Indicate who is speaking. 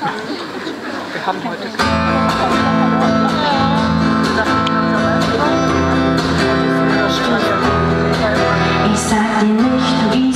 Speaker 1: Wir haben heute. Ich sag dir nicht, wie.